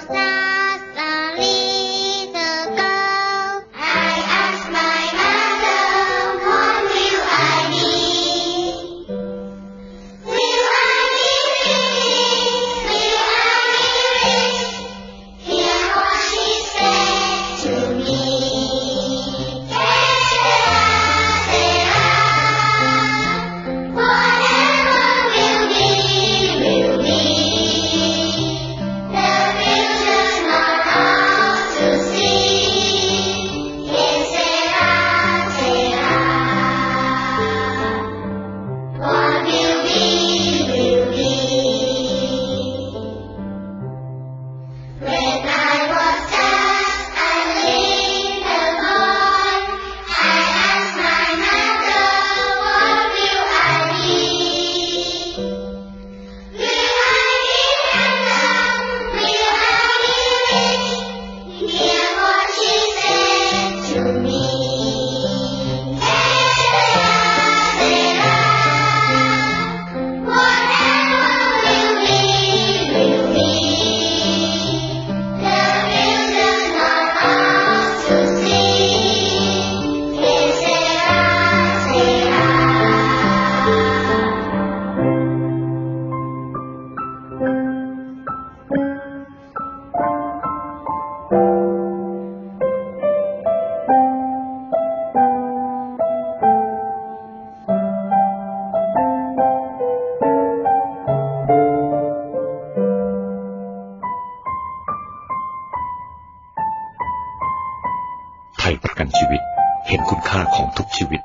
さ ยประกันชีวิต เห็นคุณค่าของทุกชีวิต